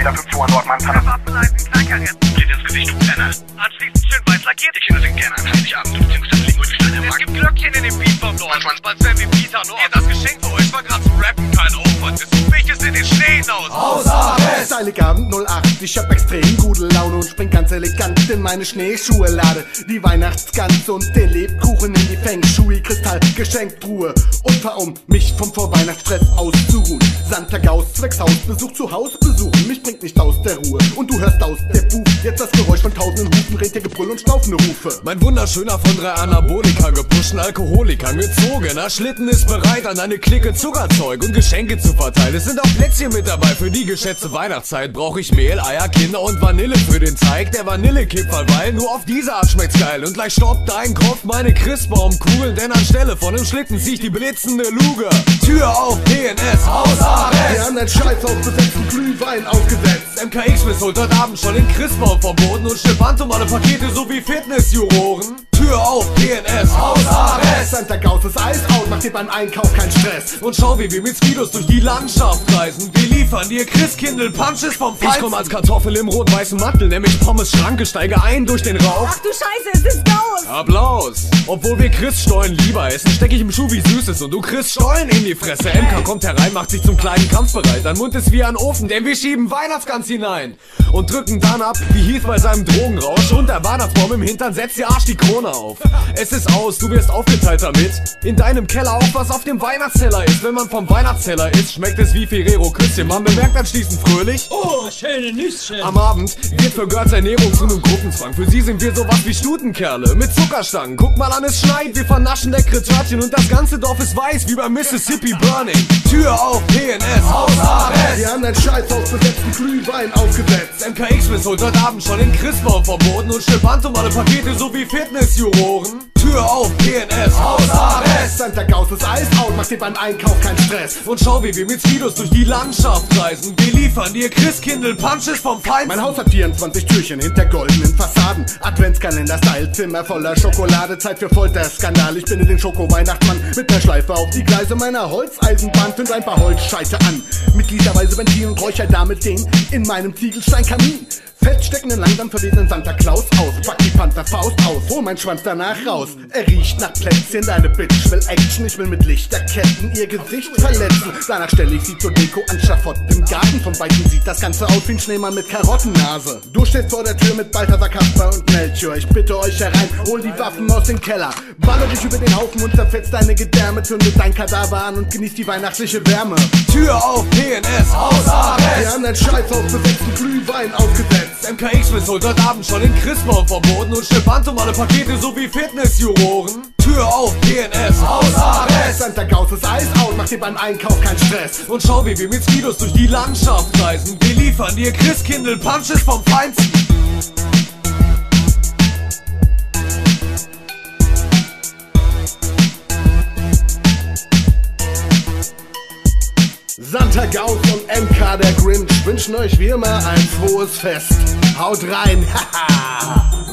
Meter 5 Uhr Nord, Kleinkarett. Blind ins Gesicht, du Penner. Anschließend schön weiß lackiert. Die Kinder sind gerne an Heiligabend, du beziehungsweise liegen heute Steine im Es gibt Glöckchen in dem Beatbomb dort. Manchmal- Bald werden wir Peter Nord. Das Geschenk für euch war gerade zum Rappen mich ist in den Schnee hinaus. Heiligabend 08, ich hab extrem gute Laune und spring ganz elegant in meine Schneeschuhe lade die Weihnachtsgans und den Lebkuchen in die Feng Shui Kristall Geschenktruhe und fahr um mich vom Vorweihnachtsstress auszuruhen. Santa Gauss zwecks Hausbesuch zu Haus besuchen, mich bringt nicht aus der Ruhe und du hörst aus der Buch jetzt das Geräusch von tausenden Hufen, rege Gebrüll und schnaufende Rufe. Mein wunderschöner von drei Anabolika gepuschten Alkoholikern gezogener Schlitten ist bereit an eine Clique Zuckerzeug und Geschenke zu verteilen. Es sind auch Plätzchen mit dabei für die geschätzte Weihnachtszeit. Brauche ich Mehl, Eier, Kinder und Vanille für den Teig. Der Vanillekipferl, weil nur auf diese Art schmeckt's geil. Und gleich stoppt dein Kopf meine Christbaumkugeln, denn anstelle von dem Schlitten zieh ich die blitzende Luge. Tür auf, PNS, Hausarrest. Wir haben dein Scheißhaus besetzt und Glühwein aufgesetzt. MKX bis heute Abend schon den Christbaum verboten und stellt alle Pakete sowie Fitnessjuroren. Tür auf, PNS, Hausarrest. Santa Ist Eis out, macht dir beim Einkauf keinen Stress. Und schau, wie wir mit Skidos durch die Landschaft reisen. Wir liefern dir Christkindl Punches vom Feinsten. Ich komm als Kartoffel im rot-weißen Mantel, nämlich Pommes Schranke, steige ein durch den Rauch. Ach du Scheiße, es ist Gauss! Applaus! Obwohl wir Christstollen lieber essen, steck ich im Schuh wie Süßes und du kriegst Stollen in die Fresse. MK kommt herein, macht sich zum kleinen Kampf bereit. Dein Mund ist wie ein Ofen, denn wir schieben Weihnachtsgans hinein. Und drücken dann ab, wie Heath bei seinem Drogenrausch. Und der Weihnachtsbaum im Hintern setzt dir Arsch die Krone auf. Es ist aus, du wirst aufgeteilt damit. In deinem Keller auch was auf dem Weihnachtsteller ist. Wenn man vom Weihnachtsteller isst, schmeckt es wie Ferrero Küsschen. Man bemerkt anschließend fröhlich. Oh, schöne Nüsschen. Am Abend wird für Girls Ernährung zu einem Gruppenzwang. Für sie sind wir sowas wie Stutenkerle mit Zuckerstangen. Guck mal an, es schneit, wir vernaschen leckere Törtchen und das ganze Dorf ist weiß wie beim Mississippi Burning. Tür auf, PNS, Hausarrest. Wir haben dein Scheißhaus besetzt und Glühwein aufgesetzt. MKX bis heute Abend schon den Christbaum verboten und stellt alle Pakete sowie Fitnessjuroren. Tür auf, PNS, Hausarrest. Santa Gauss ist Eis out, macht dir beim Einkauf keinen Stress. Und schau, wie wir mit Skidos durch die Landschaft reisen. Wir liefern dir Christkindl Punches vom Feinsten. Mein Haus hat 24 Türchen hinter goldenen Fassaden. Adventskalender-Style, Zimmer voller Schokolade. Zeit für Folterskandal. Ich bin in den Schoko-Weihnachtsmann mit ner Schleife auf die Gleise meiner Holzeisenbahn. Zünd ein paar Holzscheite an. Mit literweise Benzin und räucher damit den in meinem Ziegelsteinkamin. Feststeckenden langsam verwesenden Santa Claus aus. Pack die Panzerfaust aus, hol mein Schwanz danach raus. Er riecht nach Plätzchen, deine Bitch will Action. Ich will mit Lichterketten ihr Gesicht verletzen. Danach stelle ich sie zur Deko an Schafott im Garten. Von Weitem sieht das Ganze aus wie ein Schneemann mit Karottennase. Du stehst vor der Tür mit Balthasar Kasper und Melchior. Ich bitte euch herein, hol die Waffen aus dem Keller. Baller dich über den Haufen und zerfetzt deine Gedärme. Zündet dein Kadaver an und genießt die weihnachtliche Wärme. Tür auf, PNS, Hausarrest. Wir haben dein Scheißhaus besetzt und Glühwein aufgesetzt. MKX bis heute Abend schon den Christbaum verboten und stellt alle Pakete sowie Fitnessjuroren. Tür auf, PNS, Hausarrest. Santa Gauss ist Eis out, macht dir beim Einkauf keinen Stress. Und schau, wie wir mit Skidos durch die Landschaft reisen. Wir liefern dir Christkindl Punches vom Feinsten. Santa Gauss und MK der Grinch wünschen euch wie immer ein frohes Fest. Haut rein, haha!